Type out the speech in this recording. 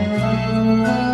Música